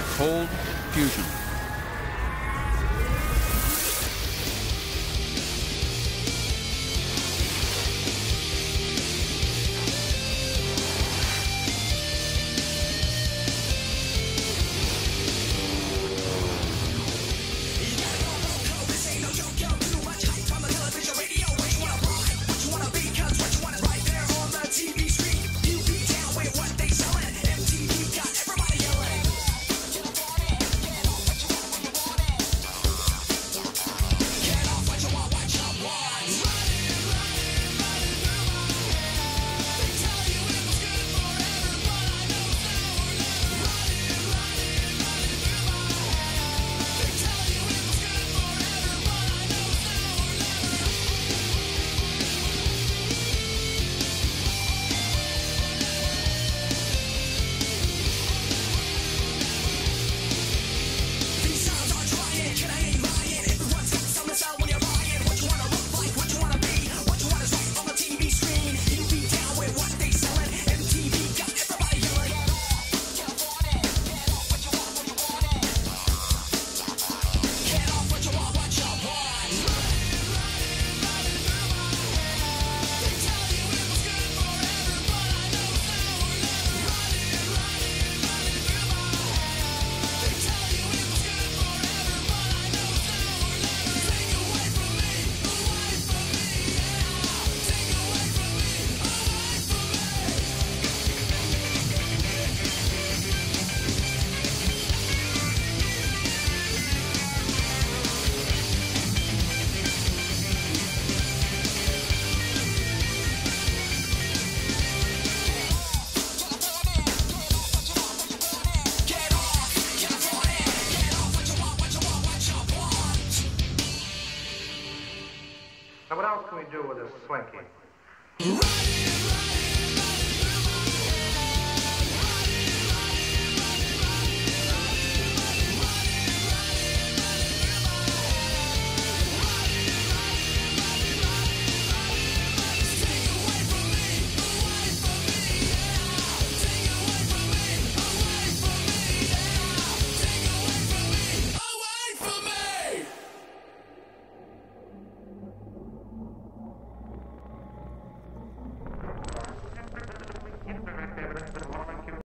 by Cold Fusion. Now, what else can we do with a swanky?